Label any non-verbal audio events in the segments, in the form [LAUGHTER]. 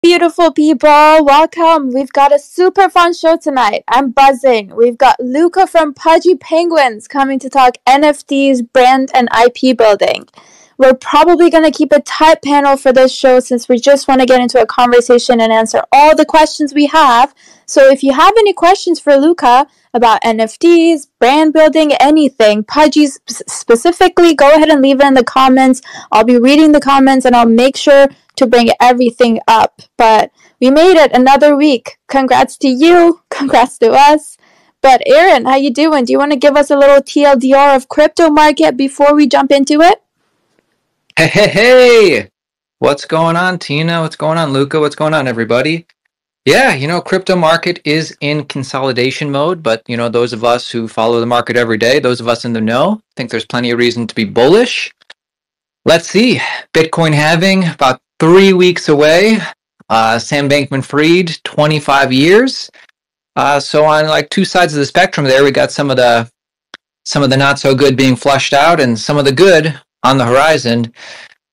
Beautiful people, welcome. We've got a super fun show tonight. I'm buzzing. We've got Luca from Pudgy Penguins coming to talk NFTs, brand, and IP building. We're probably going to keep a tight panel for this show since we just want to get into a conversation and answer all the questions we have. So if you have any questions for Luca about NFTs, brand building, anything, Pudgy specifically, go ahead and leave it in the comments. I'll be reading the comments and I'll make sure to bring everything up. But we made it another week. Congrats to you. [LAUGHS] Congrats to us. But Aaron, how you doing? Do you want to give us a little TLDR of crypto market before we jump into it? Hey, hey, hey! What's going on, Tina? What's going on, Luca? What's going on, everybody? Yeah, you know, crypto market is in consolidation mode, but you know, those of us who follow the market every day, those of us in the know, think there's plenty of reason to be bullish. Let's see. Bitcoin halving about three weeks away. Uh, Sam Bankman Fried, 25 years. Uh, so on like two sides of the spectrum there, we got some of the some of the not so good being flushed out and some of the good on the horizon.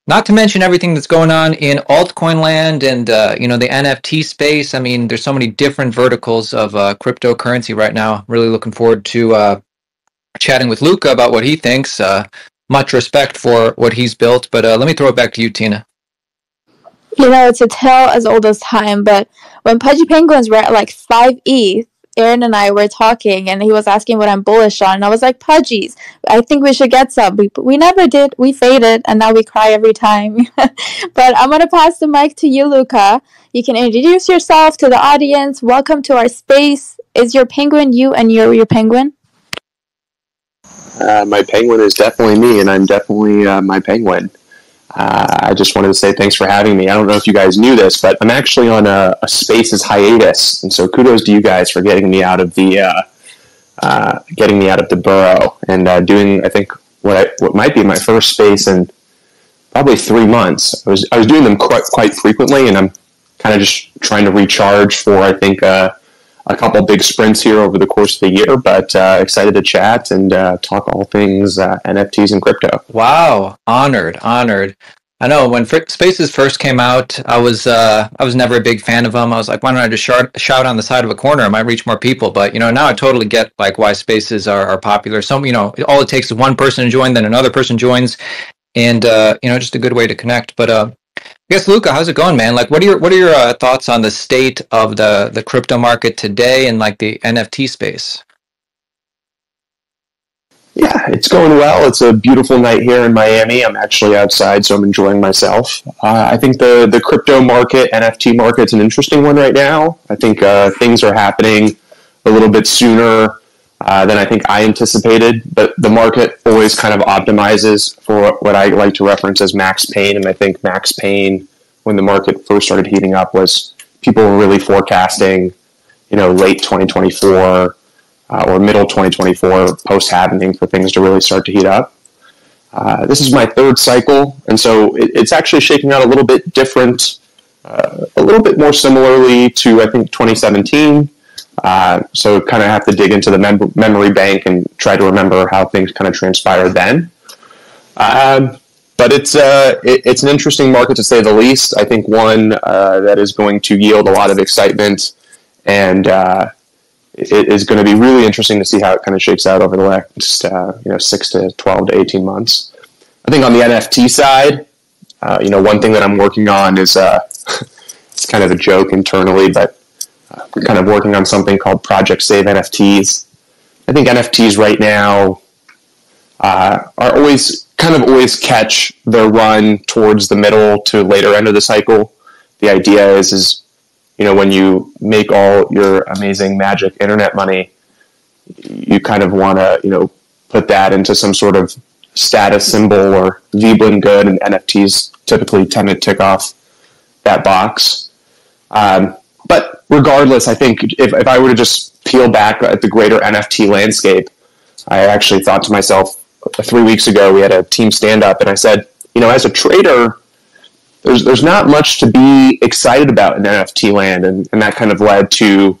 Not to mention everything that's going on in altcoin land and uh, you know the NFT space. I mean, there's so many different verticals of uh, cryptocurrency right now. Really looking forward to uh, chatting with Luca about what he thinks. Uh, much respect for what he's built, but uh, let me throw it back to you, Tina. You know, it's a tale as old as time, but when Pudgy Penguins were at like 5 ETH, Aaron and I were talking, and he was asking what I'm bullish on, and I was like, "Pudgies, I think we should get some." We we never did. We faded, and now we cry every time. [LAUGHS] but I'm gonna pass the mic to you, Luca. You can introduce yourself to the audience. Welcome to our space. Is your penguin you, and you're your penguin? Uh, my penguin is definitely me, and I'm definitely uh, my penguin. Uh, I just wanted to say thanks for having me. I don't know if you guys knew this, but I'm actually on a, a Spaces hiatus, and so kudos to you guys for getting me out of the uh, uh, getting me out of the burrow and uh, doing. I think what I, what might be my first space in probably three months. I was I was doing them quite quite frequently, and I'm kind of just trying to recharge for I think uh, a couple big sprints here over the course of the year, but uh, excited to chat and uh, talk all things uh, NFTs and crypto. Wow, honored, honored. I know when Spaces first came out, I was uh, I was never a big fan of them. I was like, why don't I just shout, shout on the side of a corner? I might reach more people. But you know, now I totally get like why Spaces are, are popular. Some you know, all it takes is one person to join, then another person joins, and uh, you know, just a good way to connect. But guess Luca, how's it going, man? Like, what are your what are your uh, thoughts on the state of the the crypto market today and like the NFT space? Yeah, it's going well. It's a beautiful night here in Miami. I'm actually outside, so I'm enjoying myself. Uh, I think the the crypto market, NFT market's an interesting one right now. I think uh, things are happening a little bit sooner uh, than I think I anticipated. But the market always kind of optimizes for what I like to reference as max pain. And I think max pain, when the market first started heating up, was people were really forecasting, you know, late 2024 uh, or middle 2024 post halving for things to really start to heat up. Uh, this is my third cycle, and so it, it's actually shaking out a little bit different, uh, a little bit more similarly to I think 2017. Uh, so kind of have to dig into the mem- memory bank and try to remember how things kind of transpired then. Um, but it's uh, it, it's an interesting market to say the least. I think one uh, that is going to yield a lot of excitement, and uh, it is going to be really interesting to see how it kind of shakes out over the next uh, you know six to twelve to eighteen months. I think on the NFT side, uh, you know, one thing that I'm working on is [LAUGHS] it's kind of a joke internally, but we're kind of working on something called Project Save NFTs. I think NFTs right now uh, are always kind of always catch their run towards the middle to later end of the cycle. The idea is is you know when you make all your amazing magic internet money, you kind of want to you know put that into some sort of status symbol or Veblen good, and NFTs typically tend to tick off that box. Um, regardless, I think if, if I were to just peel back at the greater NFT landscape, I actually thought to myself three weeks ago, we had a team stand up, and I said, you know, as a trader, there's, there's not much to be excited about in NFT land. And, and that kind of led to,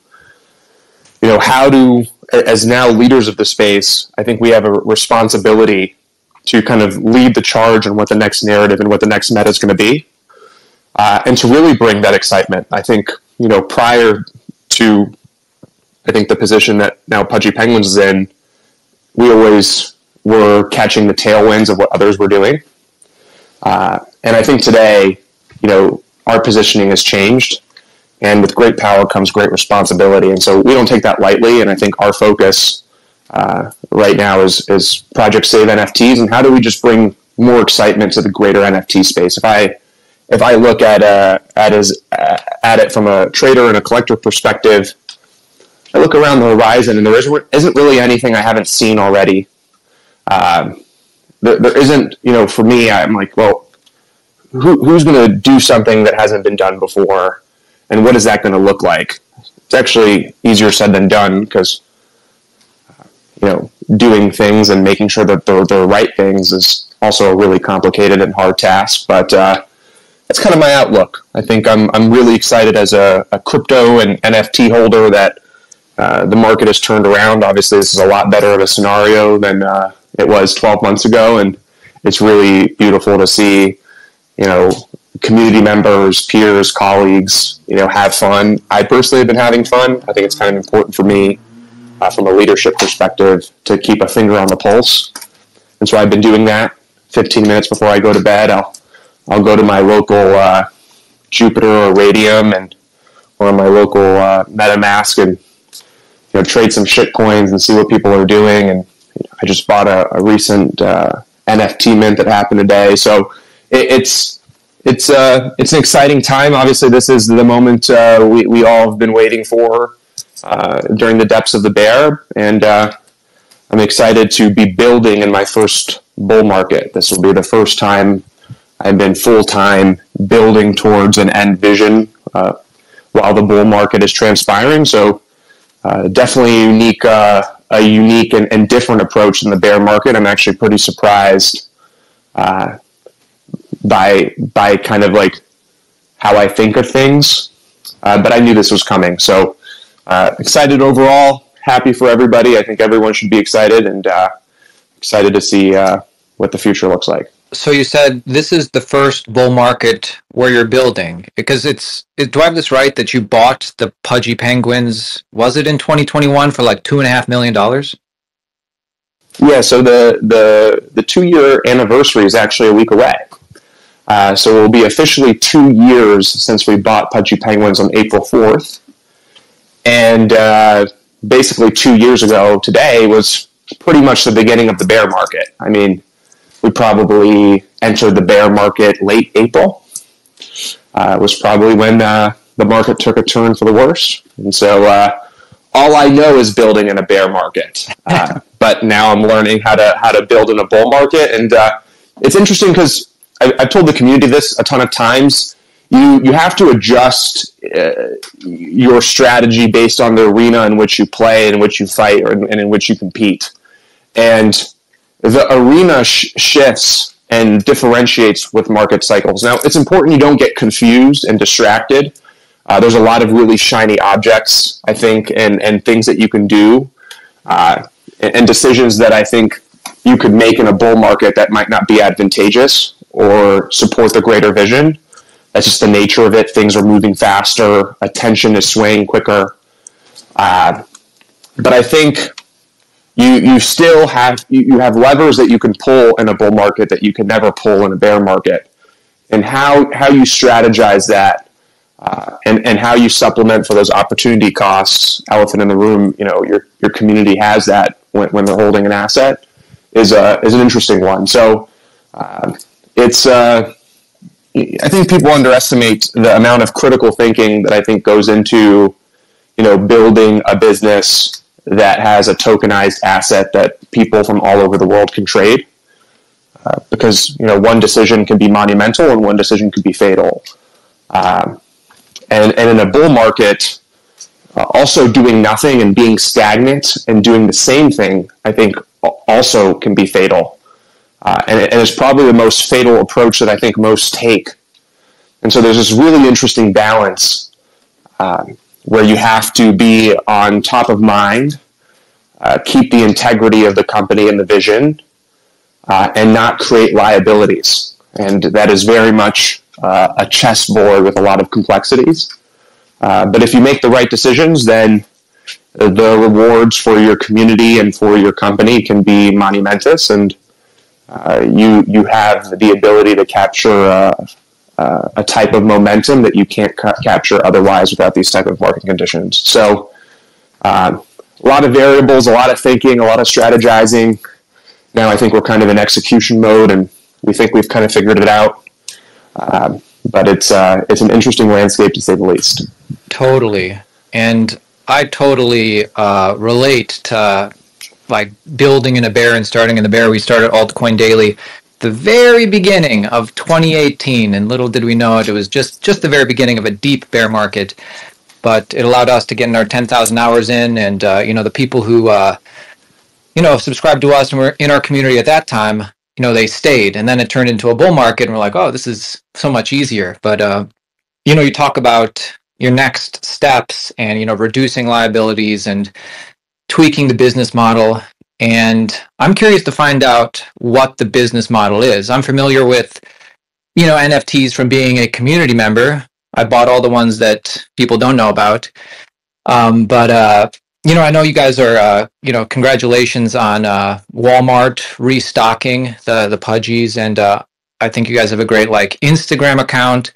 you know, how do, as now leaders of the space, I think we have a responsibility to kind of lead the charge on what the next narrative and what the next meta is going to be. uh, and to really bring that excitement. I think you know prior to I think the position that now Pudgy Penguins is in, we always were catching the tailwinds of what others were doing, uh, and I think today, you know, our positioning has changed, and with great power comes great responsibility, and so we don't take that lightly. And I think our focus uh, right now is is Project Save NFTs, and how do we just bring more excitement to the greater NFT space? If I if I look at uh, at as uh, at it from a trader and a collector perspective, I look around the horizon, and there isn't isn't really anything I haven't seen already. Um, there, there isn't, you know, for me, I'm like, well, who, who's going to do something that hasn't been done before, and what is that going to look like? It's actually easier said than done because, you know, doing things and making sure that they're the right things is also a really complicated and hard task. But uh, that's kind of my outlook. I think I'm I'm really excited as a, a crypto and NFT holder that uh, the market has turned around. Obviously, this is a lot better of a scenario than uh, it was 12 months ago, and it's really beautiful to see, you know, community members, peers, colleagues, you know, have fun. I personally have been having fun. I think it's kind of important for me, uh, from a leadership perspective, to keep a finger on the pulse, and so I've been doing that. 15 minutes before I go to bed, I'll I'll go to my local uh, Jupiter or Raydium and or my local uh, MetaMask and you know trade some shit coins and see what people are doing. And I just bought a, a recent uh, NFT mint that happened today, so it, it's it's uh, it's an exciting time. Obviously, this is the moment uh, we we all have been waiting for uh, during the depths of the bear, and uh, I'm excited to be building in my first bull market. This will be the first time I've been full time building towards an end vision uh, while the bull market is transpiring. So uh, definitely a unique, uh, a unique and, and, different approach in the bear market. I'm actually pretty surprised uh, by by kind of like how I think of things, uh, but I knew this was coming. So uh, excited overall. Happy for everybody. I think everyone should be excited and excited to see what the future looks like so you said this is the first bull market where you're building because it's do I have this right that you bought the Pudgy Penguins? Was it in 2021 for like two and a half million dollars? Yeah, so the the the two year anniversary is actually a week away. Uh, so it will be officially two years since we bought Pudgy Penguins on April 4th. And uh, basically, two years ago today was pretty much the beginning of the bear market. I mean, we probably entered the bear market late April. Uh, was probably when uh, the market took a turn for the worse. And so uh, all I know is building in a bear market. Uh, [LAUGHS] but now I'm learning how to how to build in a bull market. And uh, it's interesting because I've told the community this a ton of times. You you have to adjust uh, your strategy based on the arena in which you play, in which you fight, or in, and in which you compete. And the arena sh- shifts and differentiates with market cycles. Now, it's important you don't get confused and distracted. Uh, there's a lot of really shiny objects, I think, and, and things that you can do, uh, and decisions that I think you could make in a bull market that might not be advantageous or support the greater vision. That's just the nature of it. Things are moving faster, attention is swaying quicker. Uh, but I think you you still have you, you have levers that you can pull in a bull market that you can never pull in a bear market, and how how you strategize that. Uh, and, and how you supplement for those opportunity costs, elephant in the room, you know, your, your community has that when, when they're holding an asset is a, is an interesting one. So, uh, it's, uh, I think people underestimate the amount of critical thinking that I think goes into, you know, building a business that has a tokenized asset that people from all over the world can trade. Uh, because you know one decision can be monumental and one decision could be fatal. Um, and, and in a bull market, uh, also doing nothing and being stagnant and doing the same thing, I think also can be fatal. Uh, and, and it's probably the most fatal approach that I think most take. And so there's this really interesting balance um, where you have to be on top of mind, uh, keep the integrity of the company and the vision, uh, and not create liabilities. And that is very much uh, a chessboard with a lot of complexities. Uh, but if you make the right decisions, then the rewards for your community and for your company can be monumentous, and uh, you you have the ability to capture uh, a type of momentum that you can't ca- capture otherwise without these type of market conditions. So, uh, a lot of variables, a lot of thinking, a lot of strategizing. Now, I think we're kind of in execution mode, and we think we've kind of figured it out. Um, but it's uh, it's an interesting landscape to say the least. Totally, and I totally uh, relate to like building in a bear and starting in the bear. We started Altcoin Daily the very beginning of 2018, and little did we know it, it was just just the very beginning of a deep bear market. But it allowed us to get in our 10,000 hours in, and uh, you know the people who uh, you know subscribed to us and were in our community at that time, you know they stayed, and then it turned into a bull market, and we're like, oh, this is so much easier. But uh, you know, you talk about your next steps and you know reducing liabilities and tweaking the business model and i'm curious to find out what the business model is. I'm familiar with you know nfts from being a community member. I bought all the ones that people don't know about. Um, but uh, you know i know you guys are uh, you know congratulations on uh, walmart restocking the the pudgies. And uh, i think you guys have a great like instagram account.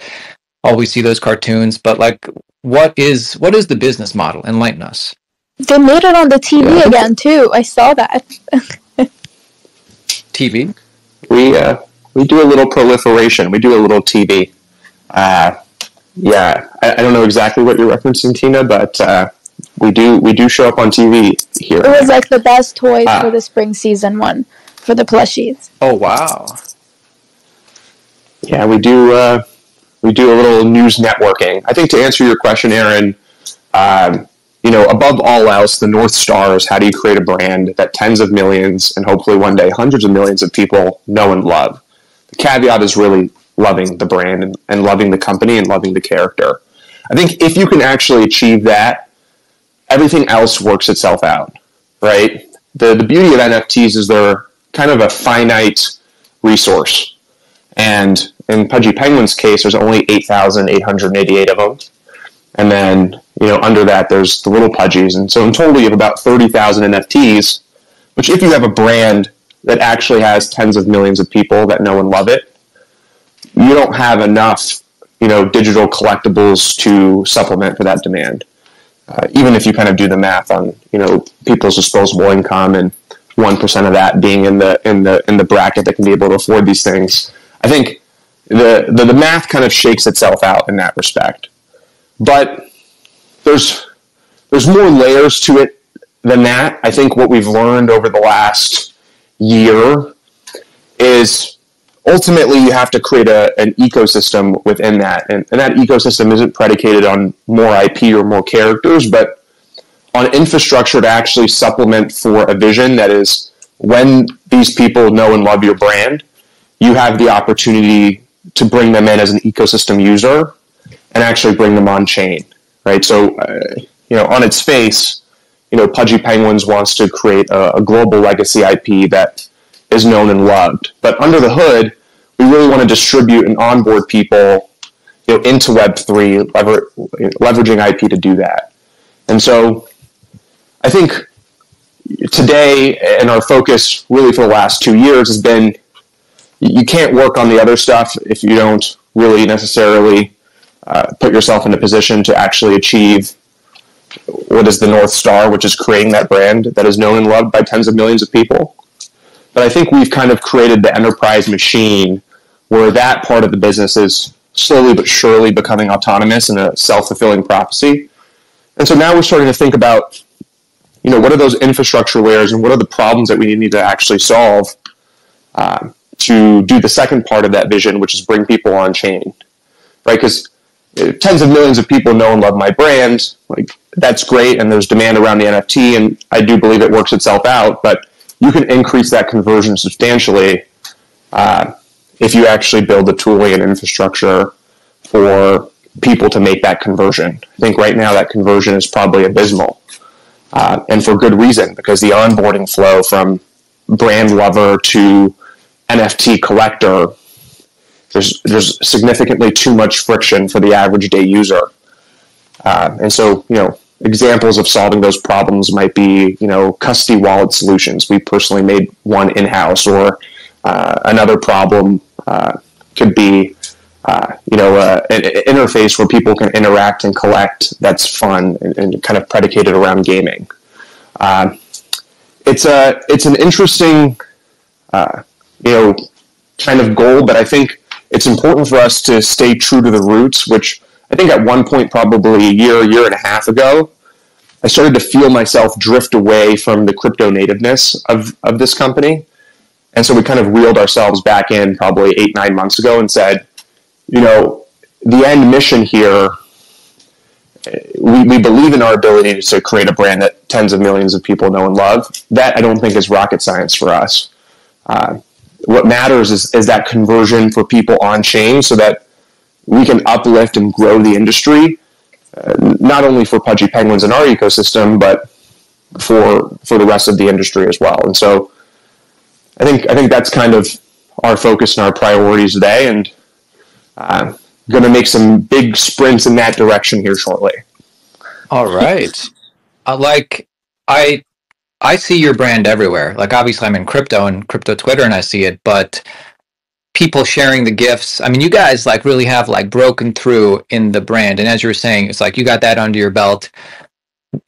Always see those cartoons, but like, what is what is the business model? Enlighten us. They made it on the TV yeah. again too. I saw that. [LAUGHS] TV. We uh, we do a little proliferation. We do a little TV. Uh, yeah, I, I, don't know exactly what you're referencing, Tina, but uh, we do we do show up on TV here. It was like the best toys ah. for the spring season one for the plushies. Oh wow! Yeah, we do. Uh, we do a little news networking. I think to answer your question, Aaron, um, you know, above all else, the North Star is how do you create a brand that tens of millions and hopefully one day hundreds of millions of people know and love. The caveat is really loving the brand and, and loving the company and loving the character. I think if you can actually achieve that, everything else works itself out, right? The, the beauty of NFTs is they're kind of a finite resource. And in Pudgy Penguin's case, there's only 8,888 of them. And then, you know, under that, there's the little Pudgies. And so in total, you have about 30,000 NFTs, which if you have a brand that actually has tens of millions of people that know and love it, you don't have enough, you know, digital collectibles to supplement for that demand. Uh, even if you kind of do the math on, you know, people's disposable income and 1% of that being in the, in the, in the bracket that can be able to afford these things, I think the, the, the math kind of shakes itself out in that respect. But there's there's more layers to it than that. I think what we've learned over the last year is ultimately you have to create a, an ecosystem within that. And, and that ecosystem isn't predicated on more IP or more characters, but on infrastructure to actually supplement for a vision that is when these people know and love your brand, you have the opportunity to bring them in as an ecosystem user and actually bring them on chain, right? So, uh, you know, on its face, you know, Pudgy Penguins wants to create a, a, global legacy IP that is known and loved. But under the hood, we really want to distribute and onboard people, you know, into Web3, lever- leveraging IP to do that. And so, I think today, and our focus really for the last two years has been you can't work on the other stuff if you don't really necessarily uh, put yourself in a position to actually achieve what is the North Star, which is creating that brand that is known and loved by tens of millions of people. But I think we've kind of created the enterprise machine where that part of the business is slowly but surely becoming autonomous and a self fulfilling prophecy. And so now we're starting to think about, you know, what are those infrastructure layers and what are the problems that we need to actually solve um, to do the second part of that vision, which is bring people on chain, right? Because uh, tens of millions of people know and love my brand. Like that's great, and there's demand around the NFT, and I do believe it works itself out. But you can increase that conversion substantially uh, if you actually build the tooling and infrastructure for people to make that conversion. I think right now that conversion is probably abysmal, uh, and for good reason because the onboarding flow from brand lover to NFT collector there's there's significantly too much friction for the average day user. Uh, and so, you know, examples of solving those problems might be, you know, custody wallet solutions. We personally made one in house, or uh, another problem uh, could be, uh, you know, uh, an, an, interface where people can interact and collect that's fun and, and kind of predicated around gaming. Uh, it's a it's an interesting, you know, kind of goal, but I think it's important for us to stay true to the roots, which I think at one point, probably a year, year and a half ago, I started to feel myself drift away from the crypto nativeness of, of this company. And so we kind of reeled ourselves back in probably eight, nine months ago and said, you know, the end mission here, we, we believe in our ability to create a brand that tens of millions of people know and love. That I don't think is rocket science for us. Uh, what matters is, is that conversion for people on chain so that we can uplift and grow the industry, uh, not only for Pudgy Penguins in our ecosystem, but for for the rest of the industry as well. And so, I think I think that's kind of our focus and our priorities today, and uh, going to make some big sprints in that direction here shortly. All right, uh, like I I see your brand everywhere. Like obviously I'm in crypto and crypto Twitter and I see it, but people sharing the gifts. I mean, you guys like really have like broken through in the brand. And as you were saying, it's like you got that under your belt,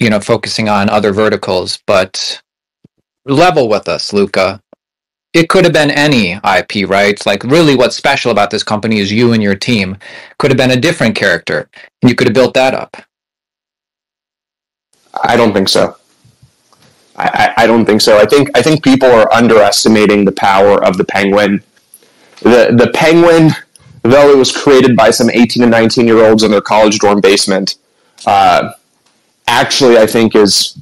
you know, focusing on other verticals, but level with us, Luca. It could have been any IP, right? Like really what's special about this company is you and your team. Could have been a different character. And you could have built that up. I don't think so. I, I, don't think so. I think I think people are underestimating the power of the penguin. The the penguin, though it was created by some eighteen and nineteen year olds in their college dorm basement, uh, actually I think is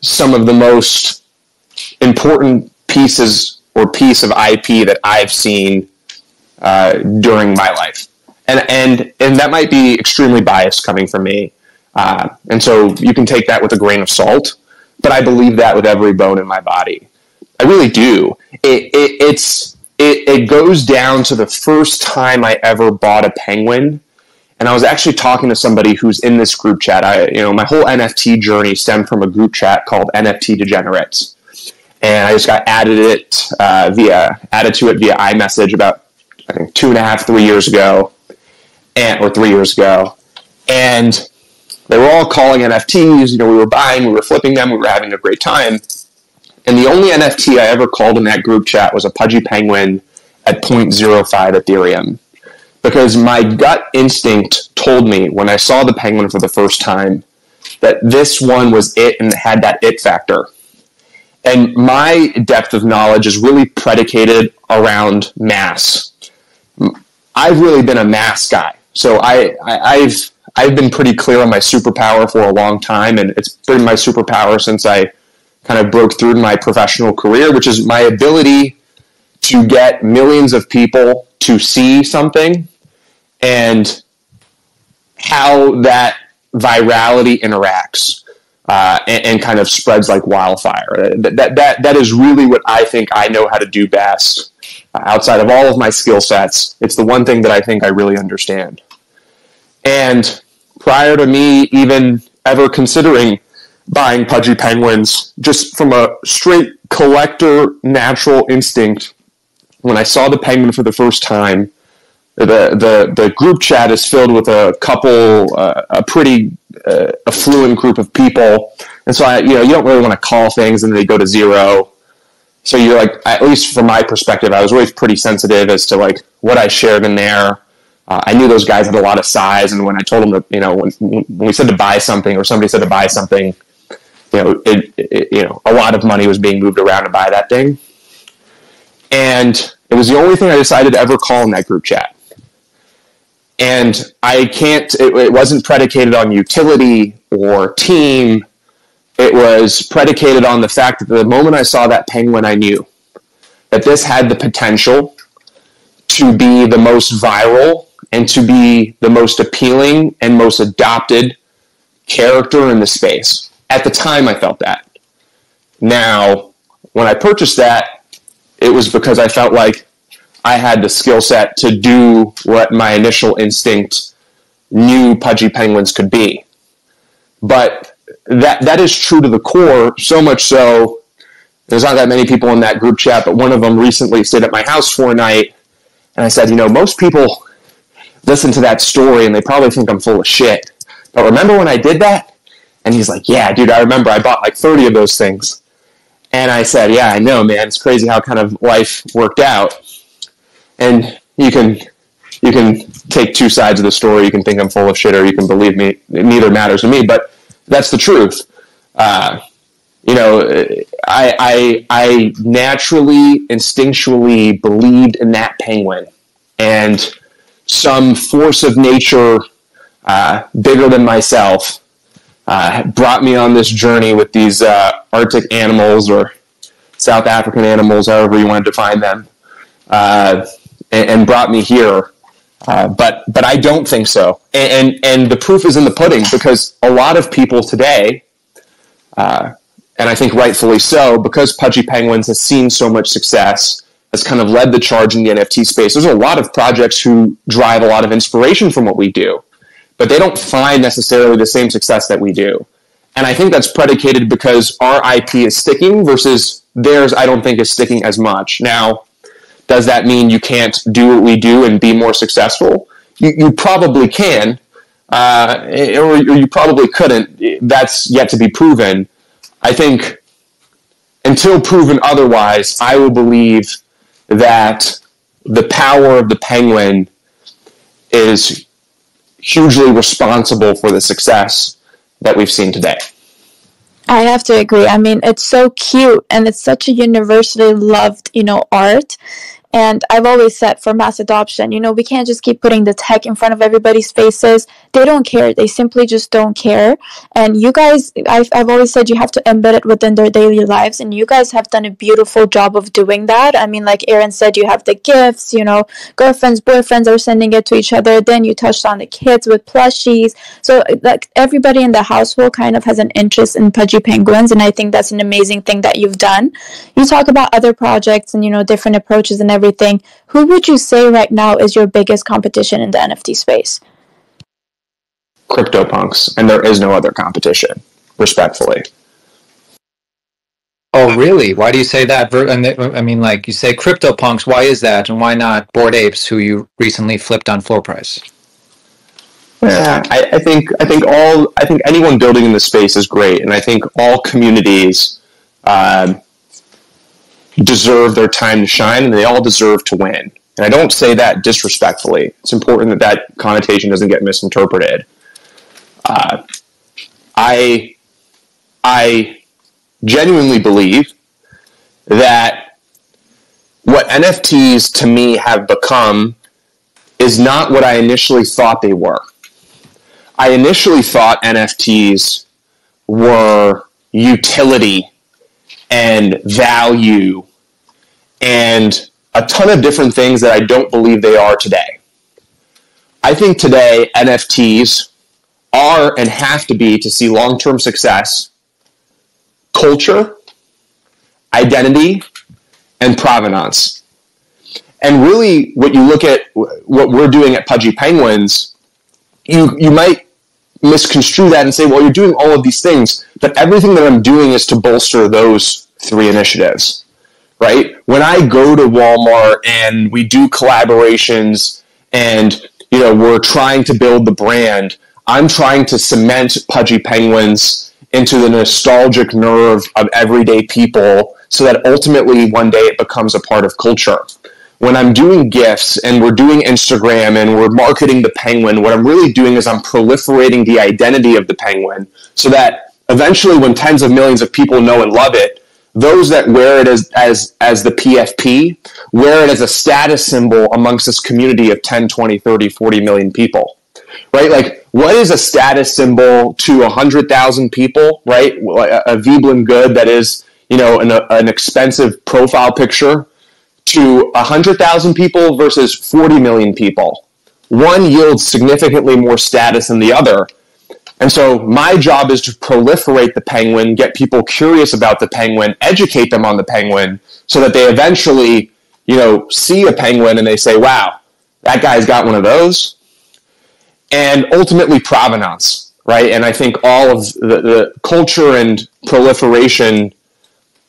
some of the most important pieces or piece of IP that I've seen uh, during my life, and and and that might be extremely biased coming from me, uh, and so you can take that with a grain of salt but I believe that with every bone in my body. I really do. It, it, it's it, it goes down to the first time I ever bought a penguin. And I was actually talking to somebody who's in this group chat. I, you know, my whole NFT journey stemmed from a group chat called NFT Degenerates, and I just got added it uh, via added to it via iMessage about I think two and a half, three years ago, and or three years ago, and they were all calling NFTs. You know, we were buying, we were flipping them, we were having a great time. And the only NFT I ever called in that group chat was a Pudgy Penguin at 0.05 Ethereum. Because my gut instinct told me when I saw the penguin for the first time that this one was it and had that it factor. And my depth of knowledge is really predicated around mass. I've really been a mass guy. So I, I have I've been pretty clear on my superpower for a long time, and it's been my superpower since I kind of broke through my professional career, which is my ability to get millions of people to see something and how that virality interacts uh, and, and, kind of spreads like wildfire. That, that, that, that is really what I think I know how to do best. Uh, outside of all of my skill sets, it's the one thing that I think I really understand. And prior to me even ever considering buying pudgy penguins, just from a straight collector natural instinct, when I saw the penguin for the first time, the the, the group chat is filled with a couple, uh, a pretty uh, affluent group of people, and so I, you know, you don't really want to call things and they go to zero. So you're like, at least from my perspective, I was always pretty sensitive as to like what I shared in there uh, I knew those guys had a lot of size, and when I told them to, you know, when, when we said to buy something or somebody said to buy something, you know, it, it, you know, a lot of money was being moved around to buy that thing, and it was the only thing I decided to ever call in that group chat. And I can't. It, it wasn't predicated on utility or team. It was predicated on the fact that the moment I saw that penguin, I knew that this had the potential to be the most viral and to be the most appealing and most adopted character in the space. At the time, I felt that. Now, when I purchased that, it was because I felt like I had the skill set to do what my initial instinct knew Pudgy Penguins could be. But that that is true to the core, so much so there's not that many people in that group chat, but one of them recently stayed at my house for a night and I said, you know, most people listen to that story and they probably think I'm full of shit. But remember when I did that? And he's like, yeah, dude, I remember I bought like 30 of those things. And I said, yeah, I know, man. It's crazy how kind of life worked out. And you can you can take two sides of the story. You can think I'm full of shit, or you can believe me. Neither matters to me, but that's the truth. Uh, you know, I, I I naturally, instinctually believed in that penguin, and some force of nature uh, bigger than myself uh, brought me on this journey with these uh, Arctic animals or South African animals, however you want to define them, uh, and, and, brought me here. Uh, but but I don't think so, and, and, and the proof is in the pudding because a lot of people today, uh, and I think rightfully so, because Pudgy Penguins has seen so much success, has kind of led the charge in the NFT space. There's a lot of projects who drive a lot of inspiration from what we do but they don't find necessarily the same success that we do. And I think that's predicated because our IP is sticking versus theirs, I don't think is sticking as much. Now, does that mean you can't do what we do and be more successful? You, you probably can, uh, or, or you probably couldn't. That's yet to be proven. I think until proven otherwise, I will believe that the power of the penguin is hugely responsible for the success that we've seen today. I have to agree. I mean, it's so cute and it's such a universally loved, you know, art. And I've always said for mass adoption, you know, we can't just keep putting the tech in front of everybody's faces. They don't care. They simply just don't care. And you guys, I've, I've always said you have to embed it within their daily lives. And you guys have done a beautiful job of doing that. I mean, like Aaron said, you have the gifts, you know, girlfriends, boyfriends are sending it to each other. Then you touched on the kids with plushies. So, like, everybody in the household kind of has an interest in Pudgy Penguins. And I think that's an amazing thing that you've done. You talk about other projects and, you know, different approaches and everything, who would you say right now is your biggest competition in the NFT space? CryptoPunks, and there is no other competition, respectfully. Oh, really? Why do you say that? I mean, like you say CryptoPunks. Why is that, and why not Bored Apes, who you recently flipped on floor price? Yeah, I, I, think I think all I think anyone building in the space is great, and I think all communities um, deserve their time to shine and they all deserve to win. And I don't say that disrespectfully. It's important that that connotation doesn't get misinterpreted. Uh, I, I genuinely believe that what NFTs to me have become is not what I initially thought they were. I initially thought NFTs were utility and value and a ton of different things that I don't believe they are today. I think today NFTs are and have to be to see long term success culture, identity, and provenance. And really, what you look at, what we're doing at Pudgy Penguins, you, you might misconstrue that and say, well, you're doing all of these things, but everything that I'm doing is to bolster those three initiatives right? When I go to Walmart and we do collaborations and you know we're trying to build the brand, I'm trying to cement Pudgy Penguins into the nostalgic nerve of everyday people so that ultimately one day it becomes a part of culture. When I'm doing gifts and we're doing Instagram and we're marketing the penguin, what I'm really doing is I'm proliferating the identity of the penguin so that eventually when tens of millions of people know and love it, those that wear it as, as, as the PFP wear it as a status symbol amongst this community of 10, 20, 30, 40 million people, right? Like, what is a status symbol to 100,000 people, right? A, a Veblen good that is, you know, an, an expensive profile picture to 100,000 people versus 40 million people. One yields significantly more status than the other and so my job is to proliferate the penguin, get people curious about the penguin, educate them on the penguin, so that they eventually you know, see a penguin and they say, wow, that guy's got one of those. And ultimately, provenance, right? And I think all of the, the culture and proliferation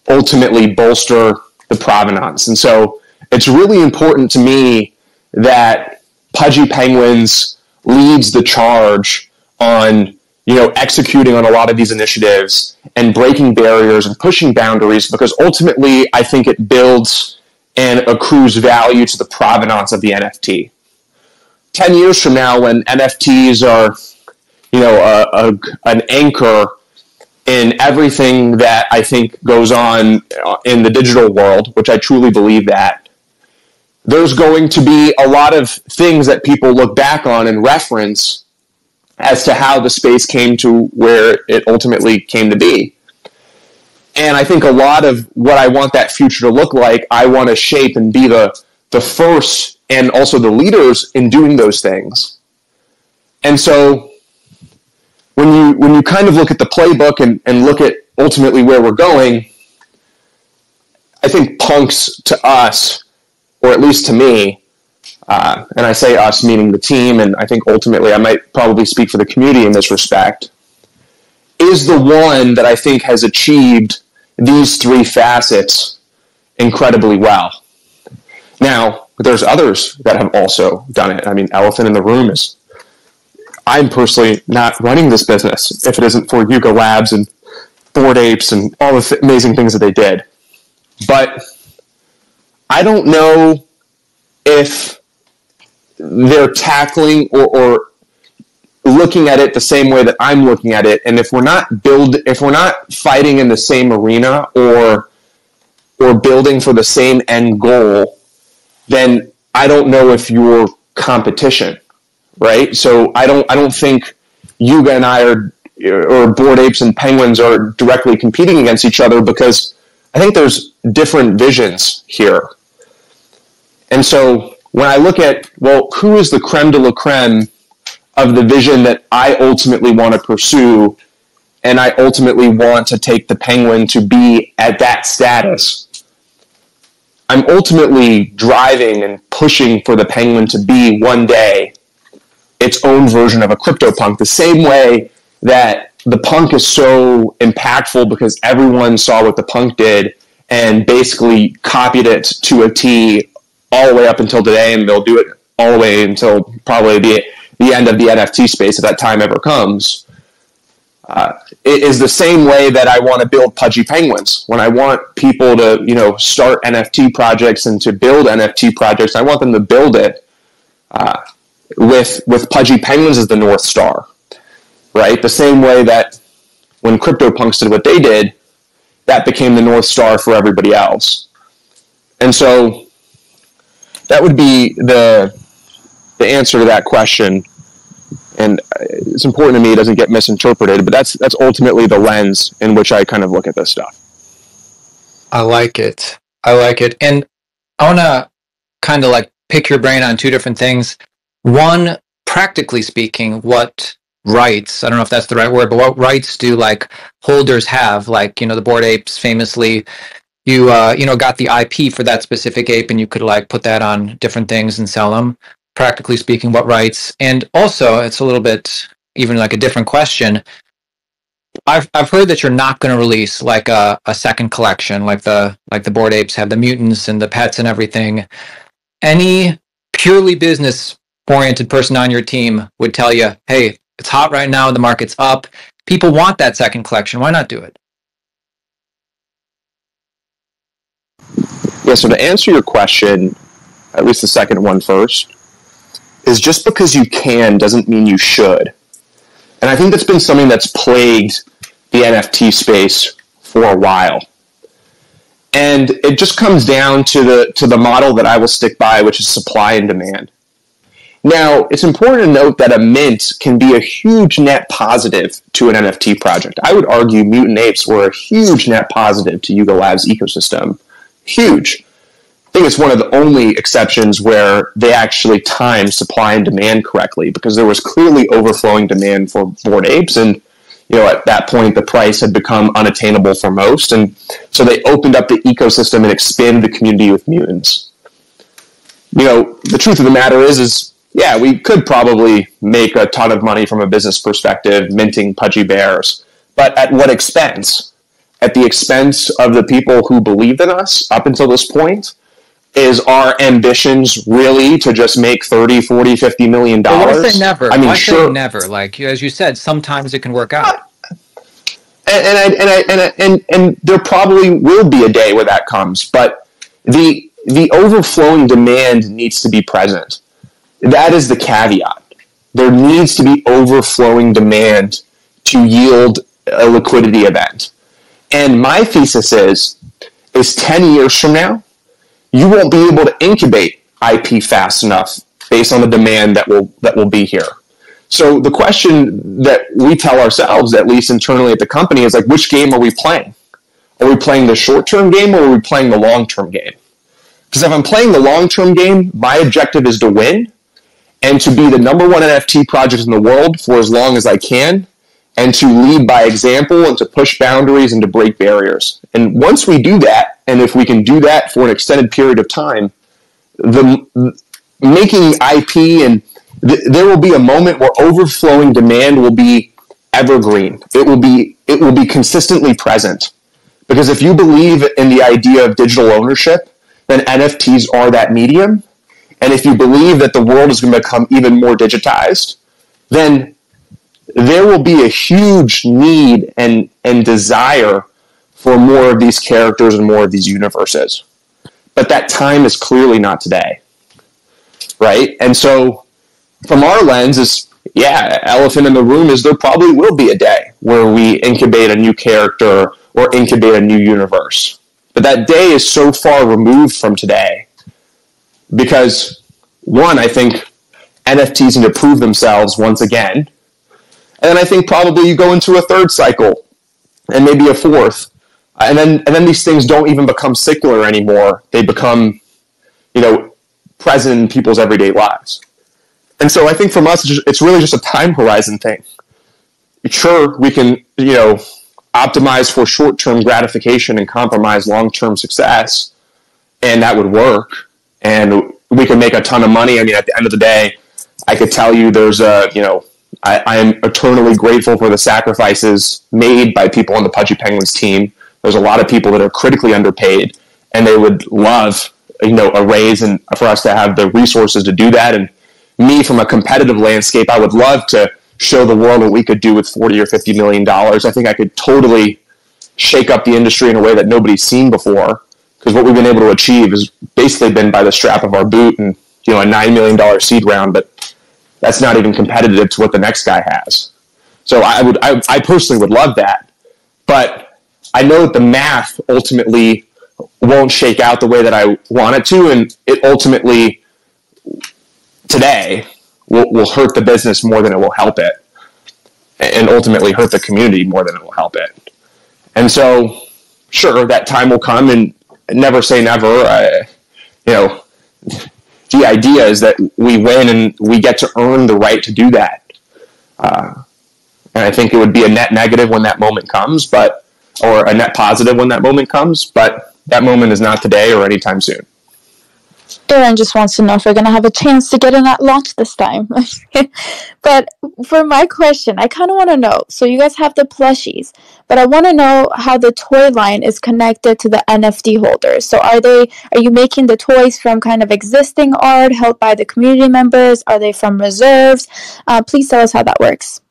ultimately bolster the provenance. And so it's really important to me that Pudgy Penguins leads the charge on you know executing on a lot of these initiatives and breaking barriers and pushing boundaries because ultimately I think it builds and accrues value to the provenance of the NFT. 10 years from now when NFTs are you know a, a, an anchor in everything that I think goes on in the digital world, which I truly believe that, there's going to be a lot of things that people look back on and reference as to how the space came to where it ultimately came to be. And I think a lot of what I want that future to look like, I want to shape and be the, the first and also the leaders in doing those things. And so when you when you kind of look at the playbook and, and look at ultimately where we're going, I think punks to us or at least to me, uh, and I say us meaning the team, and I think ultimately I might probably speak for the community in this respect, is the one that I think has achieved these three facets incredibly well. Now, there's others that have also done it. I mean, elephant in the room is. I'm personally not running this business if it isn't for Yuga Labs and Bored Apes and all the amazing things that they did. But I don't know if they're tackling or, or looking at it the same way that I'm looking at it, and if we're not build, if we're not fighting in the same arena or or building for the same end goal, then I don't know if you're competition, right? So I don't I don't think Yuga and I are or Bored Apes and Penguins are directly competing against each other because I think there's different visions here. And so when I look at, well, who is the creme de la creme of the vision that I ultimately want to pursue, and I ultimately want to take the penguin to be at that status, I'm ultimately driving and pushing for the penguin to be one day its own version of a CryptoPunk, the same way that the punk is so impactful because everyone saw what the punk did and basically copied it to a T all the way up until today, and they'll do it all the way until probably the the end of the NFT space if that time ever comes. Uh, it is the same way that I want to build Pudgy Penguins. When I want people to, you know, start NFT projects and to build NFT projects, I want them to build it uh, with with Pudgy Penguins as the north star, right? The same way that when CryptoPunks did what they did, that became the north star for everybody else. And so that would be the the answer to that question. And it's important to me it doesn't get misinterpreted, but that's that's ultimately the lens in which I kind of look at this stuff. I like it. I like it. And I want to kind of like pick your brain on two different things. One, practically speaking, what rights, I don't know if that's the right word, but what rights do like holders have? Like, you know, the Bored Apes famously you uh, you know got the IP for that specific ape, and you could like put that on different things and sell them. Practically speaking, what rights? And also, it's a little bit even like a different question. I've I've heard that you're not going to release like a, a second collection, like the like the Bored Apes have the mutants and the pets and everything. Any purely business oriented person on your team would tell you, "Hey, it's hot right now. The market's up. People want that second collection. Why not do it?" Yeah, so to answer your question, at least the second one first, is just because you can doesn't mean you should. And I think that's been something that's plagued the NFT space for a while. And it just comes down to the to the model that I will stick by, which is supply and demand. Now, it's important to note that a mint can be a huge net positive to an NFT project. I would argue Mutant Apes were a huge net positive to Yuga Labs ecosystem huge. I think it's one of the only exceptions where they actually timed supply and demand correctly because there was clearly overflowing demand for Bored Apes and you know at that point the price had become unattainable for most and so they opened up the ecosystem and expanded the community with mutants you know, the truth of the matter is, is yeah, we could probably make a ton of money from a business perspective minting pudgy bears, but at what expense? At the expense of the people who believed in us up until this point? Is our ambitions really to just make 30, 40, 50 million dollars? Say never? I mean, why sure. say never? Like, as you said, sometimes it can work out. And, and, I, and, I, and, I, and, and there probably will be a day where that comes, but the, the overflowing demand needs to be present that is the caveat. There needs to be overflowing demand to yield a liquidity event. And my thesis is, is 10 years from now, you won't be able to incubate IP fast enough based on the demand that will, that will be here. So the question that we tell ourselves, at least internally at the company, is like, which game are we playing? Are we playing the short-term game or are we playing the long-term game? Because if I'm playing the long-term game, my objective is to win and to be the number one NFT project in the world for as long as I can, and to lead by example and to push boundaries and to break barriers. And once we do that, and if we can do that for an extended period of time, the making IP and th- there will be a moment where overflowing demand will be evergreen. It will be it will be consistently present. Because if you believe in the idea of digital ownership, then NFTs are that medium and if you believe that the world is going to become even more digitized, then there will be a huge need and, and desire for more of these characters and more of these universes. But that time is clearly not today. Right? And so, from our lens, is yeah, elephant in the room is there probably will be a day where we incubate a new character or incubate a new universe. But that day is so far removed from today because one, I think NFTs need to prove themselves once again. And then I think probably you go into a third cycle and maybe a fourth. And then, and then these things don't even become secular anymore. They become, you know, present in people's everyday lives. And so I think from us, it's really just a time horizon thing. Sure, we can, you know, optimize for short-term gratification and compromise long-term success, and that would work. And we could make a ton of money. I mean, at the end of the day, I could tell you there's a, you know, I, am eternally grateful for the sacrifices made by people on the Pudgy Penguins team. There's a lot of people that are critically underpaid, and they would love, you know, a raise and for us to have the resources to do that. And me, from a competitive landscape, I would love to show the world what we could do with 40 or 50 million dollars. I think I could totally shake up the industry in a way that nobody's seen before because what we've been able to achieve has basically been by the strap of our boot and you know a nine million dollar seed round, but that's not even competitive to what the next guy has. So I would I, I personally would love that, but I know that the math ultimately won't shake out the way that I want it to, and it ultimately today will, will hurt the business more than it will help it, and ultimately hurt the community more than it will help it. And so, sure, that time will come, and never say never. I, you know, the idea is that we win and we get to earn the right to do that. Uh, and I think it would be a net negative when that moment comes, but or a net positive when that moment comes. But that moment is not today or anytime soon. Aaron just wants to know if we're going to have a chance to get in at launch this time. [LAUGHS] but for my question, I kind of want to know. So you guys have the plushies, but I want to know how the toy line is connected to the NFT holders. So are they are you making the toys from kind of existing art held by the community members? Are they from reserves? Uh, please tell us how that works.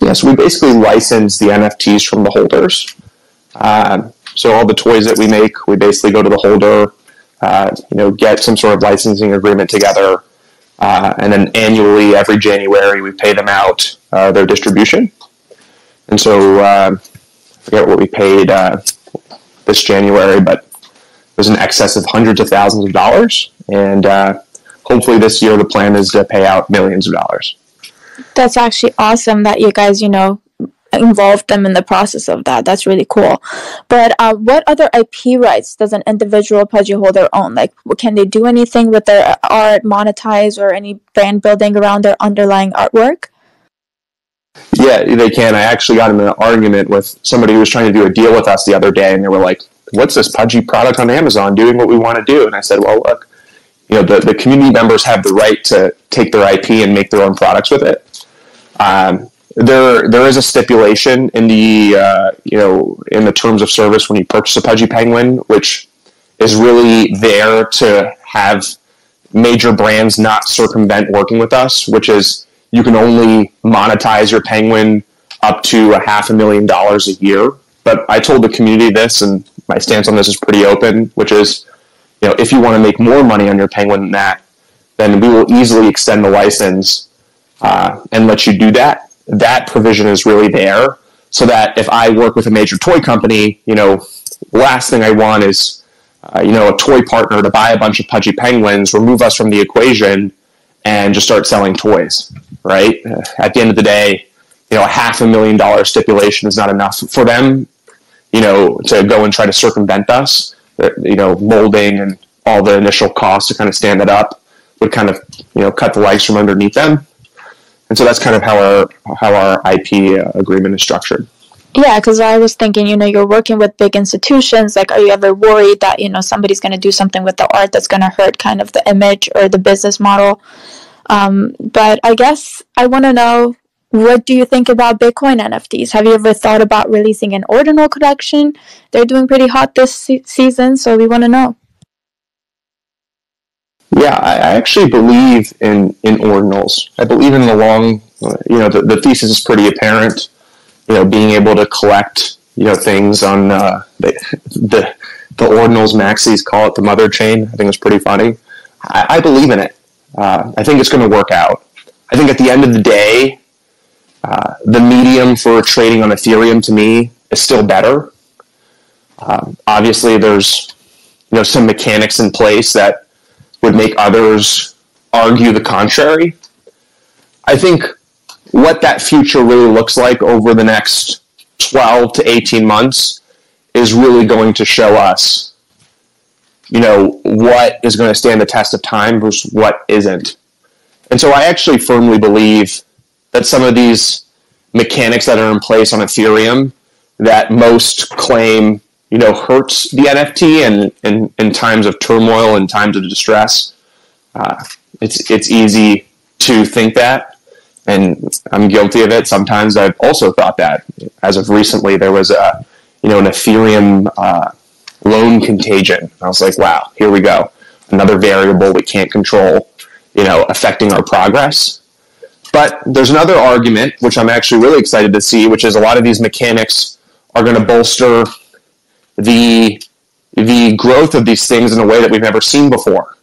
Yes, we basically license the NFTs from the holders. Uh, so all the toys that we make, we basically go to the holder uh, you know, get some sort of licensing agreement together, uh, and then annually, every January, we pay them out uh, their distribution. And so, uh, I forget what we paid uh, this January, but it was in excess of hundreds of thousands of dollars. And hopefully, this year, the plan is to pay out millions of dollars. That's actually awesome that you guys, you know, involve them in the process of that. That's really cool. But uh, what other IP rights does an individual pudgy holder own? Like, can they do anything with their art, monetize, or any brand building around their underlying artwork? Yeah, they can. I actually got in an argument with somebody who was trying to do a deal with us the other day, and they were like, "What's this pudgy product on Amazon doing what we want to do?" And I said, "Well, look, you know the, the community members have the right to take their IP and make their own products with it. Um, there there is a stipulation in the uh, you know in the terms of service when you purchase a Pudgy Penguin, which is really there to have major brands not circumvent working with us, which is you can only monetize your penguin up to a half a million dollars a year. But I told the community this, and my stance on this is pretty open, which is, you know, if you want to make more money on your penguin than that, then we will easily extend the license uh, and let you do that. That provision is really there so that if I work with a major toy company, you know, last thing I want is, uh, you know, a toy partner to buy a bunch of pudgy penguins, remove us from the equation, and just start selling toys, right? At the end of the day, you know, a half a million dollar stipulation is not enough for them, you know, to go and try to circumvent us. You know, molding and all the initial costs to kind of stand that up would kind of, you know, cut the legs from underneath them. And so that's kind of how our how our IP uh, agreement is structured. Yeah, because I was thinking, you know, you're working with big institutions. Like, are you ever worried that you know somebody's going to do something with the art that's going to hurt kind of the image or the business model? Um, but I guess I want to know what do you think about Bitcoin NFTs? Have you ever thought about releasing an ordinal collection? They're doing pretty hot this se- season, so we want to know. Yeah, I actually believe in, in ordinals. I believe in the long, you know, the, the thesis is pretty apparent. You know, being able to collect, you know, things on uh, the, the, the ordinals maxis call it the mother chain. I think it's pretty funny. I, I believe in it. Uh, I think it's going to work out. I think at the end of the day, uh, the medium for trading on Ethereum to me is still better. Um, obviously, there's you know some mechanics in place that would make others argue the contrary. I think what that future really looks like over the next 12 to 18 months is really going to show us you know what is going to stand the test of time versus what isn't and so i actually firmly believe that some of these mechanics that are in place on ethereum that most claim you know hurts the nft and in, in times of turmoil and times of distress uh, it's it's easy to think that and i'm guilty of it sometimes i've also thought that as of recently there was a you know an ethereum uh, loan contagion. I was like, wow, here we go. Another variable we can't control, you know, affecting our progress. But there's another argument, which I'm actually really excited to see, which is a lot of these mechanics are going to bolster the the growth of these things in a way that we've never seen before.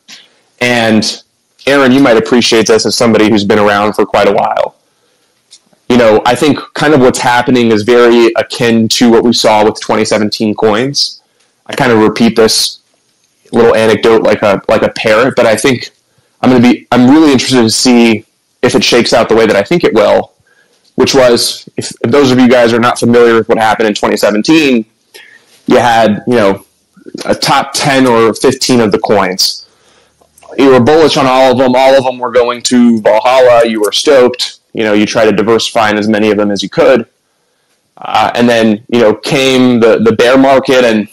And Aaron, you might appreciate this as somebody who's been around for quite a while. You know, I think kind of what's happening is very akin to what we saw with 2017 coins. I kind of repeat this little anecdote like a like a parrot, but I think I'm going to be I'm really interested to see if it shakes out the way that I think it will. Which was, if, if those of you guys are not familiar with what happened in 2017, you had you know a top 10 or 15 of the coins. You were bullish on all of them. All of them were going to Valhalla. You were stoked. You know, you try to diversify in as many of them as you could. Uh, and then, you know, came the, the bear market and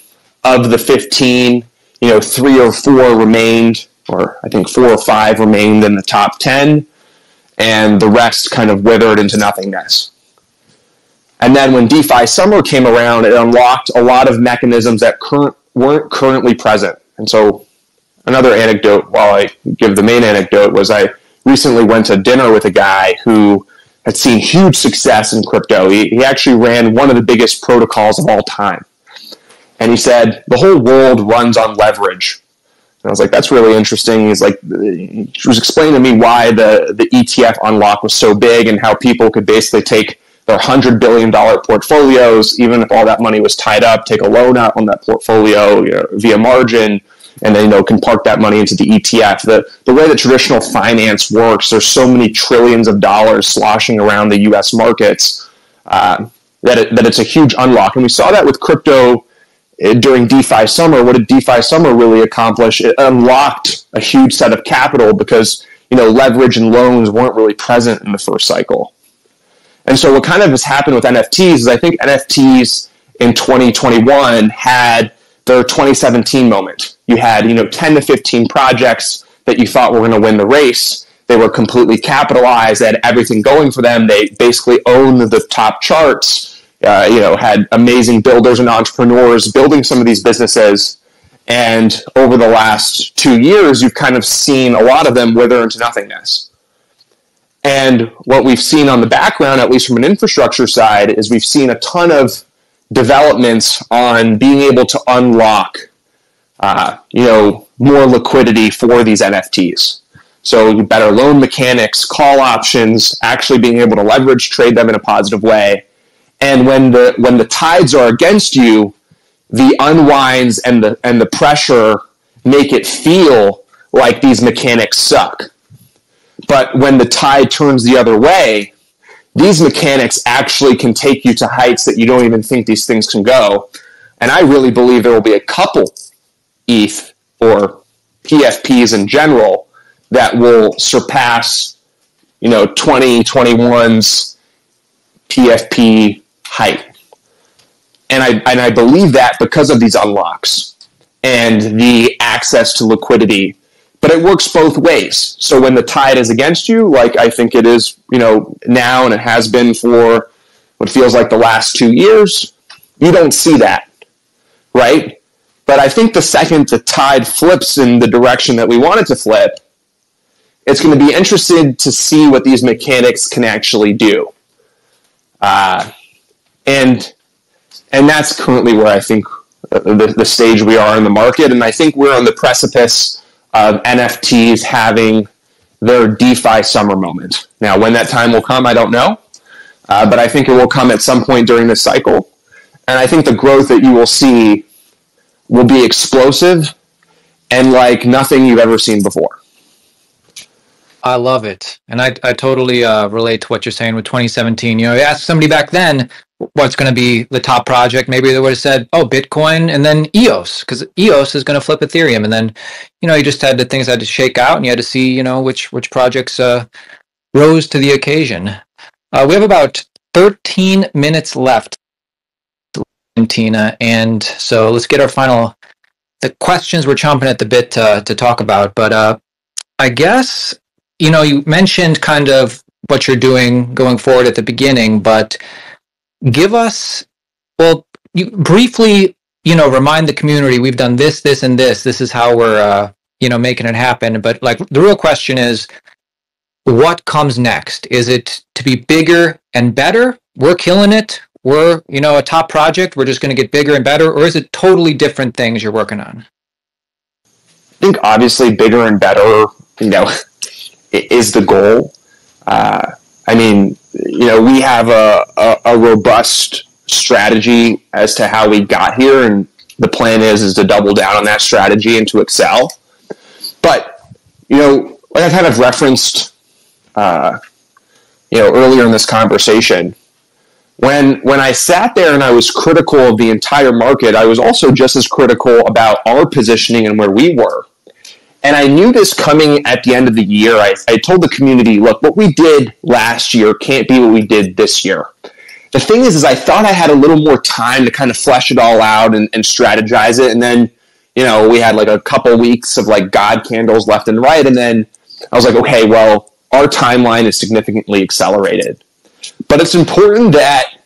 of the 15, you know, three or four remained, or I think four or five remained in the top 10, and the rest kind of withered into nothingness. And then when DeFi Summer came around, it unlocked a lot of mechanisms that current, weren't currently present. And so, another anecdote, while I give the main anecdote, was I recently went to dinner with a guy who had seen huge success in crypto. He, he actually ran one of the biggest protocols of all time and he said the whole world runs on leverage. And I was like, that's really interesting. He's like, he was explaining to me why the, the ETF unlock was so big and how people could basically take their $100 billion portfolios, even if all that money was tied up, take a loan out on that portfolio you know, via margin, and then, you know, can park that money into the ETF. The, the way that traditional finance works, there's so many trillions of dollars sloshing around the U.S. markets uh, that, it, that it's a huge unlock. And we saw that with crypto during DeFi summer, what did DeFi summer really accomplish? It unlocked a huge set of capital because you know leverage and loans weren't really present in the first cycle. And so what kind of has happened with NFTs is I think NFTs in 2021 had their 2017 moment. You had you know 10 to 15 projects that you thought were going to win the race. They were completely capitalized. They had everything going for them. They basically owned the top charts. Uh, you know, had amazing builders and entrepreneurs building some of these businesses. And over the last two years, you've kind of seen a lot of them wither into nothingness. And what we've seen on the background, at least from an infrastructure side, is we've seen a ton of developments on being able to unlock, uh, you know, more liquidity for these NFTs. So better loan mechanics, call options, actually being able to leverage trade them in a positive way. And when the when the tides are against you, the unwinds and the and the pressure make it feel like these mechanics suck. But when the tide turns the other way, these mechanics actually can take you to heights that you don't even think these things can go. And I really believe there will be a couple ETH or PFPs in general that will surpass, you know, 2021's PFP height. And I, and I believe that because of these unlocks and the access to liquidity but it works both ways. So when the tide is against you, like I think it is, you know, now and it has been for what feels like the last two years, you don't see that, right? But I think the second the tide flips in the direction that we want it to flip, it's going to be interesting to see what these mechanics can actually do. Uh, and and that's currently where I think the, the stage we are in the market, and I think we're on the precipice of NFTs having their DeFi summer moment. Now, when that time will come, I don't know, uh, but I think it will come at some point during this cycle. And I think the growth that you will see will be explosive and like nothing you've ever seen before. I love it, and I I totally uh, relate to what you're saying with 2017. You know, you ask somebody back then what's going to be the top project. Maybe they would have said, "Oh, Bitcoin," and then EOS, because EOS is going to flip Ethereum, and then you know you just had the things had to shake out, and you had to see you know which which projects uh, rose to the occasion. Uh, we have about 13 minutes left, Tina, and so let's get our final. The questions we're chomping at the bit to, to talk about, but uh, I guess you know, you mentioned kind of what you're doing going forward at the beginning, but give us, well, you briefly, you know, remind the community we've done this, this, and this. This is how we're, uh, you know, making it happen. But like the real question is, what comes next? Is it to be bigger and better? We're killing it. We're, you know, a top project. We're just going to get bigger and better, or is it totally different things you're working on? I think obviously bigger and better. You know, [LAUGHS] is the goal. Uh, I mean, you know, we have a, a, a, robust strategy as to how we got here, and the plan is is to double down on that strategy and to excel. But you know, like I kind of referenced, uh, you know, earlier in this conversation, when when I sat there and I was critical of the entire market, I was also just as critical about our positioning and where we were. And I knew this coming at the end of the year. I, I told the community, look, what we did last year can't be what we did this year. The thing is, is I thought I had a little more time to kind of flesh it all out and, and strategize it. And then, you know, we had like a couple weeks of like God candles left and right. And then I was like, okay, well, our timeline is significantly accelerated. But it's important that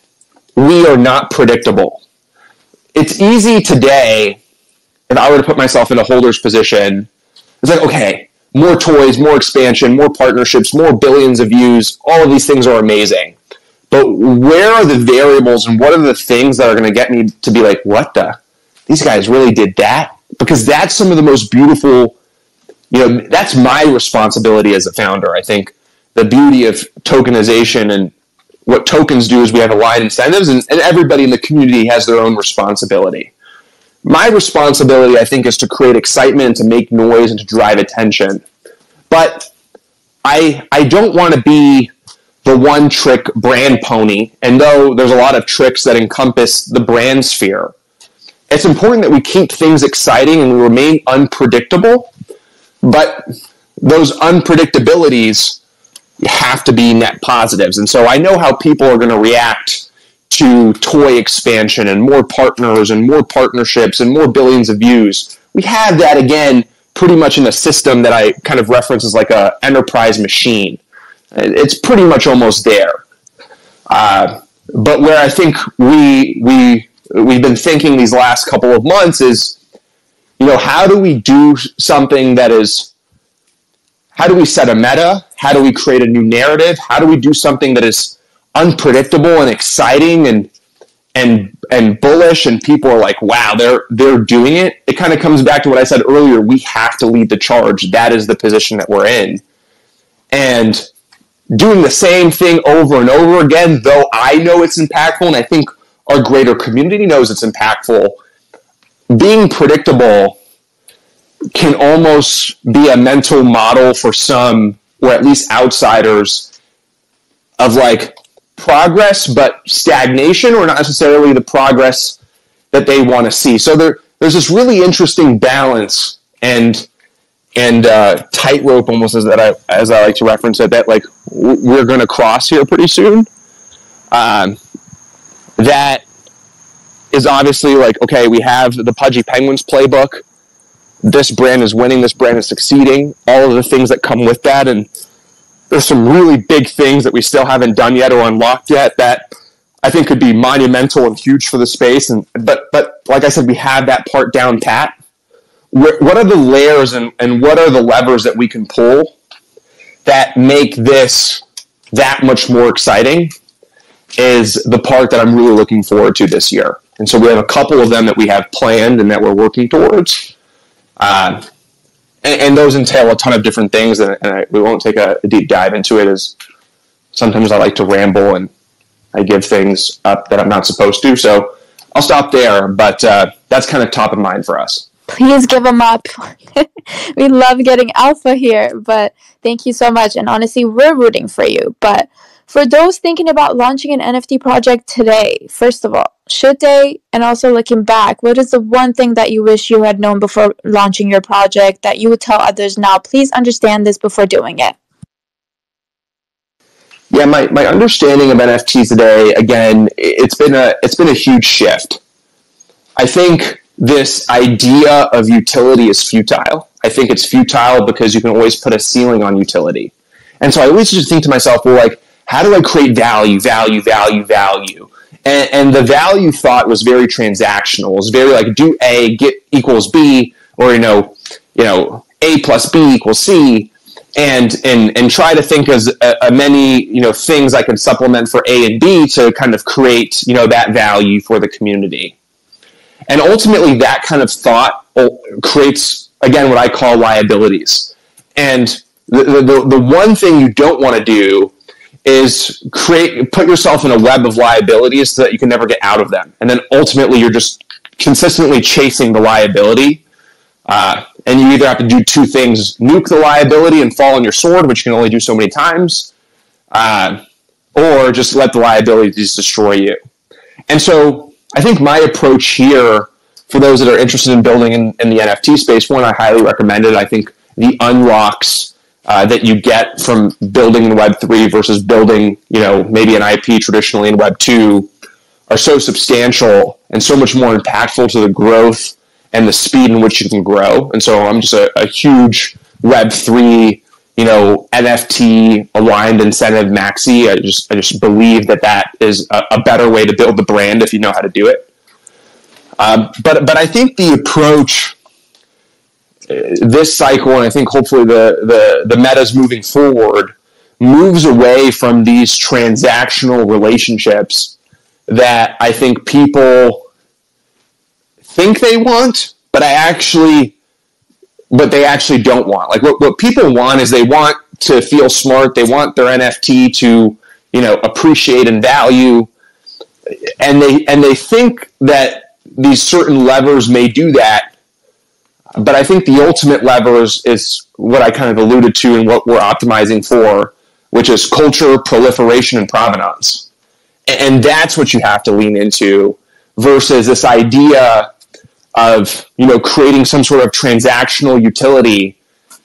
we are not predictable. It's easy today, if I were to put myself in a holder's position, it's like, okay, more toys, more expansion, more partnerships, more billions of views. All of these things are amazing. But where are the variables and what are the things that are going to get me to be like, what the? These guys really did that? Because that's some of the most beautiful, you know, that's my responsibility as a founder. I think the beauty of tokenization and what tokens do is we have aligned incentives and, and everybody in the community has their own responsibility my responsibility, I think, is to create excitement, to make noise, and to drive attention. But I I don't want to be the one trick brand pony. And though there's a lot of tricks that encompass the brand sphere, it's important that we keep things exciting and we remain unpredictable. But those unpredictabilities have to be net positives. And so I know how people are going to react to toy expansion and more partners and more partnerships and more billions of views. We have that again pretty much in a system that I kind of reference as like a enterprise machine. It's pretty much almost there. Uh, but where I think we we we've been thinking these last couple of months is, you know, how do we do something that is how do we set a meta? How do we create a new narrative? How do we do something that is unpredictable and exciting and and and bullish and people are like wow they're they're doing it. It kind of comes back to what i said earlier. We have to lead the charge. That is the position that we're in. And doing the same thing over and over again though i know it's impactful and i think our greater community knows it's impactful being predictable can almost be a mental model for some or at least outsiders of like progress but stagnation or not necessarily the progress that they want to see. So there, there's this really interesting balance and and uh, tightrope almost as that I as I like to reference it that like we're going to cross here pretty soon. Um, that is obviously like okay, we have the Pudgy Penguins playbook. This brand is winning. This brand is succeeding. All of the things that come with that, and there's some really big things that we still haven't done yet or unlocked yet that I think could be monumental and huge for the space. And but but like I said, we have that part down pat. What are the layers and, and what are the levers that we can pull that make this that much more exciting? Is the part that I'm really looking forward to this year. And so we have a couple of them that we have planned and that we're working towards. Uh, and, and, those entail a ton of different things, and, and I, we won't take a, a, deep dive into it. As sometimes I like to ramble and I give things up that I'm not supposed to, so I'll stop there. But uh, that's kind of top of mind for us. Please give them up. [LAUGHS] we love getting alpha here, but thank you so much. And honestly, we're rooting for you. But for those thinking about launching an NFT project today, first of all, should they? And also looking back, what is the one thing that you wish you had known before launching your project that you would tell others now? Please understand this before doing it. Yeah, my, my understanding of NFTs today, again, it's been a it's been a huge shift. I think this idea of utility is futile. I think it's futile because you can always put a ceiling on utility. And so I always just think to myself, well, like, how do I create value, value, value, value? And, and the value thought was very transactional. It was very like do A get equals B, or you know, you know, A plus B equals C, and and and try to think as a, a many you know things I can supplement for A and B to kind of create you know that value for the community. And ultimately, that kind of thought uh, creates again what I call liabilities. And the, the, the one thing you don't want to do is create put yourself in a web of liabilities so that you can never get out of them. And then ultimately you're just consistently chasing the liability uh, and you either have to do two things nuke the liability and fall on your sword which you can only do so many times uh, or just let the liabilities destroy you. And so i think my approach here for those that are interested in building in, in the nft space one i highly recommend it. I think the unlocks uh, that you get from building in Web three versus building, you know, maybe an IP traditionally in Web two are so substantial and so much more impactful to the growth and the speed in which you can grow. And so I'm just a, a huge Web three, you know, NFT aligned incentive maxi. I just I just believe that that is a, a better way to build the brand if you know how to do it. Um, but but I think the approach this cycle, and I think hopefully the, the, the metas moving forward, moves away from these transactional relationships that I think people think they want, but I actually, but they actually don't want. Like what, what people want is they want to feel smart. They want their NFT to, you know, appreciate and value. And they, and they think that these certain levers may do that but I think the ultimate lever is, is what I kind of alluded to and what we're optimizing for, which is culture, proliferation, and provenance. And that's what you have to lean into versus this idea of, you know, creating some sort of transactional utility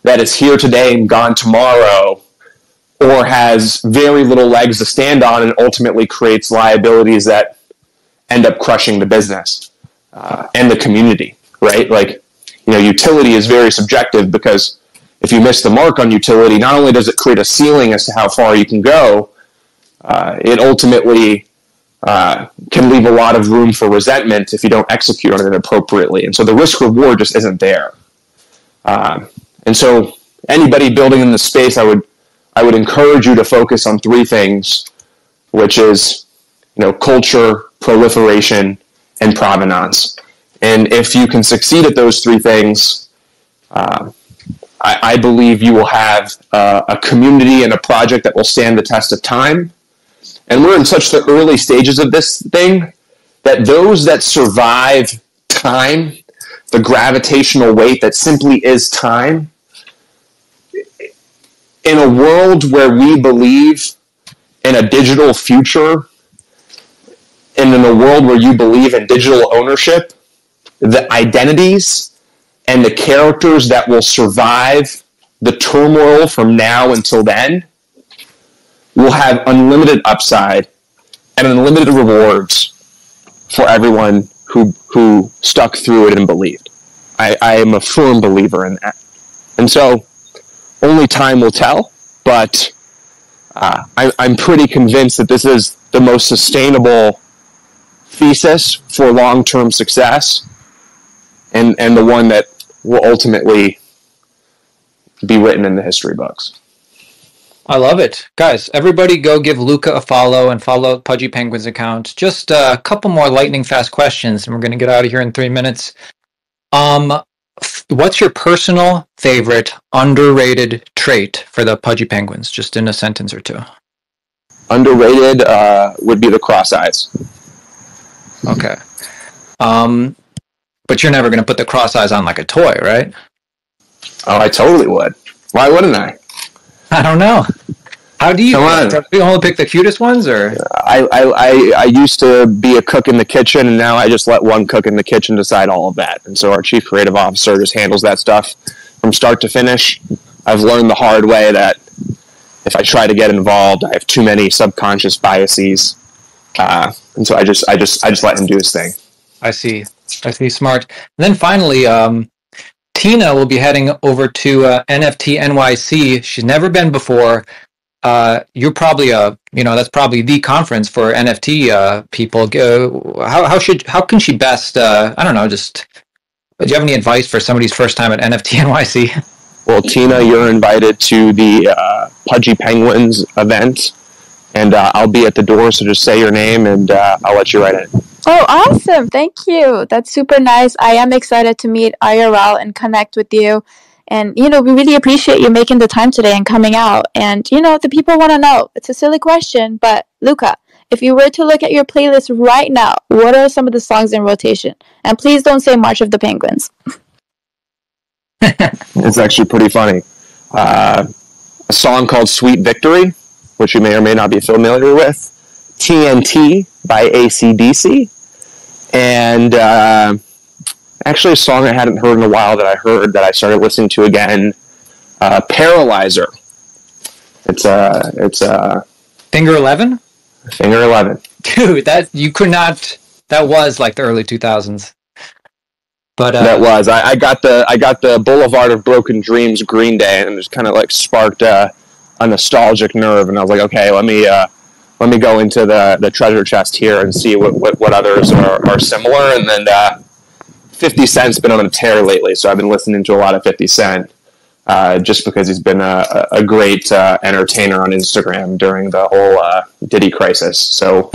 that is here today and gone tomorrow or has very little legs to stand on and ultimately creates liabilities that end up crushing the business uh, and the community, right? Like, you know, utility is very subjective because if you miss the mark on utility, not only does it create a ceiling as to how far you can go, uh, it ultimately uh, can leave a lot of room for resentment if you don't execute on it appropriately. And so the risk reward just isn't there. Uh, and so anybody building in the space, I would I would encourage you to focus on three things, which is you know culture, proliferation, and provenance. And if you can succeed at those three things, uh, I, I, believe you will have uh, a community and a project that will stand the test of time. And we're in such the early stages of this thing that those that survive time, the gravitational weight that simply is time, in a world where we believe in a digital future and in a world where you believe in digital ownership, the identities and the characters that will survive the turmoil from now until then will have unlimited upside and unlimited rewards for everyone who who stuck through it and believed. I, I am a firm believer in that. And so only time will tell, but uh, I, I'm pretty convinced that this is the most sustainable thesis for long term success and, and the one that will ultimately be written in the history books. I love it. Guys, everybody go give Luca a follow and follow Pudgy Penguins account. Just a couple more lightning fast questions and we're going to get out of here in three minutes. Um, what's your personal favorite underrated trait for the Pudgy Penguins? Just in a sentence or two. Underrated uh, would be the cross eyes. Okay. Um, but you're never going to put the cross eyes on like a toy, right? Oh, I totally would. Why wouldn't I? I don't know. How do you? Come on. Do you only pick the cutest ones, or? I, I, I, I used to be a cook in the kitchen, and now I just let one cook in the kitchen decide all of that. And so our chief creative officer just handles that stuff from start to finish. I've learned the hard way that if I try to get involved, I have too many subconscious biases, uh, and so I just, I just, I just let him do his thing. I see. I see. Smart. And then finally, um, Tina will be heading over to uh, NFT NYC. She's never been before. Uh, you're probably a, you know, that's probably the conference for NFT uh, people. Uh, how how should how can she best? Uh, I don't know. Just do you have any advice for somebody's first time at NFT [LAUGHS] NYC? Well, Tina, you're invited to the uh, Pudgy Penguins event, and uh, I'll be at the door. So just say your name, and uh, I'll let you right in. Oh, awesome. Thank you. That's super nice. I am excited to meet IRL and connect with you. And, you know, we really appreciate you making the time today and coming out. And, you know, the people want to know. It's a silly question, but Luca, if you were to look at your playlist right now, what are some of the songs in rotation? And please don't say March of the Penguins. [LAUGHS] [LAUGHS] it's actually pretty funny. Uh, a song called Sweet Victory, which you may or may not be familiar with. TNT by ACDC. And uh, actually, a song I hadn't heard in a while that I heard that I started listening to again uh, Paralyzer. It's a. Uh, it's a. Uh, Finger 11? Finger 11. Dude, that you could not. That was like the early 2000s. But uh, that was I, I, got the I got the Boulevard of Broken Dreams Green Day and it just kind of like sparked uh, a nostalgic nerve and I was like okay let me uh, let me go into the, the treasure chest here and see what, what, what others are, are similar. And then uh, 50 Cent's been on a tear lately, so I've been listening to a lot of 50 Cent. Uh, just because he's been a, a great uh, entertainer on Instagram during the whole uh, Diddy crisis. So, [LAUGHS]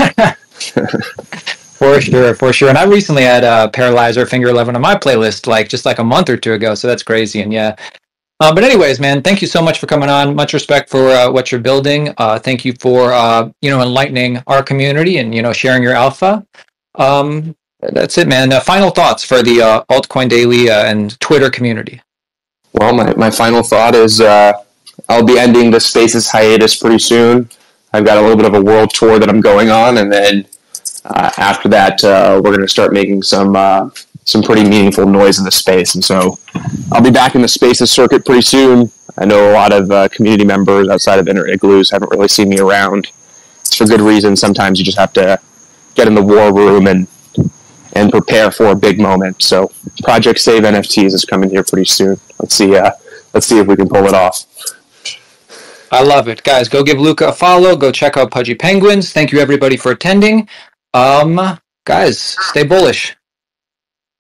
for sure, for sure. And I recently had uh, Paralyzer Finger Eleven on my playlist, like just like a month or two ago. So that's crazy. And yeah, uh, but anyways, man, thank you so much for coming on. Much respect for uh, what you're building. Uh, thank you for uh, you know enlightening our community and you know sharing your alpha. Um, that's it, man. Uh, final thoughts for the uh, altcoin daily and Twitter community. Well, my, my final thought is I'll be ending the Spaces hiatus pretty soon. I've got a little bit of a world tour that I'm going on, and then after that, we're going to start making some some pretty meaningful noise in the space. And so I'll be back in the spaces circuit pretty soon. I know a lot of uh, community members outside of Inner Igloos haven't really seen me around. It's for good reason. Sometimes you just have to get in the war room and and prepare for a big moment. So Project Save NFTs is coming here pretty soon. Let's see. Uh, let's see if we can pull it off. I love it, guys. Go give Luca a follow. Go check out Pudgy Penguins. Thank you everybody for attending. Um, guys, stay bullish.